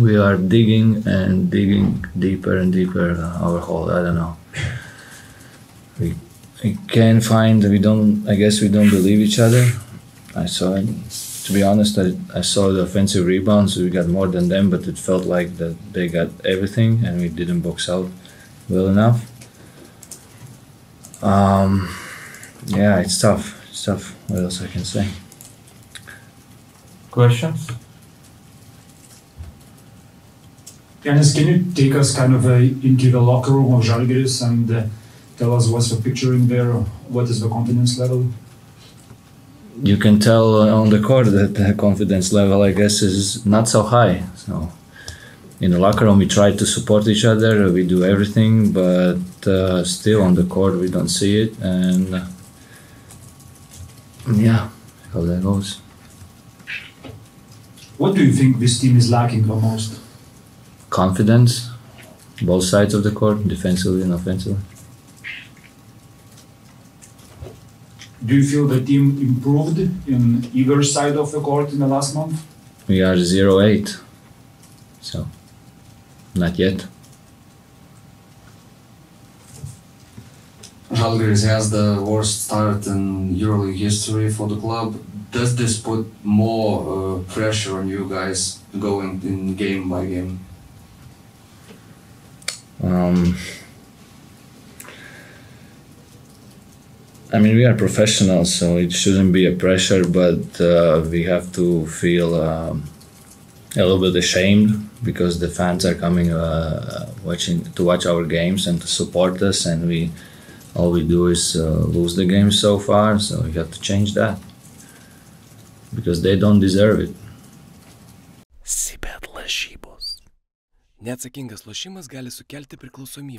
we are digging and digging deeper and deeper uh, our hole. I don't know. We, we can't find. We don't. I guess we don't believe each other. I saw it. To be honest, I, I saw the offensive rebounds. We got more than them, but it felt like that they got everything, and we didn't box out well enough. Um, yeah, it's tough. It's tough. What else I can say? Questions? Janis, can you take us kind of uh, into the locker room of Žalgiris and uh, tell us what's the picture in there? What is the confidence level? you can tell on the court that the confidence level, I guess, is not so high. So, in the locker room, we try to support each other. We do everything, but uh, still on the court, we don't see it. And uh, yeah, how that goes. What do you think this team is lacking the most? Confidence, both sides of the court, defensively and offensively. Do you feel the team improved in either side of the court in the last month? We are 0 8. So, not yet. Žalgiris has the worst start in EuroLeague history for the club. Does this put more uh, pressure on you guys going in game by game? Um, I mean, we are professionals, so it shouldn't be a pressure, but uh, we have to feel um, a little bit ashamed because the fans are coming uh, watching to watch our games and to support us, and we all we do is uh, lose the game so far. So we have to change that because they don't deserve it. Neatsakingas lošimas gali sukelti priklausomybę.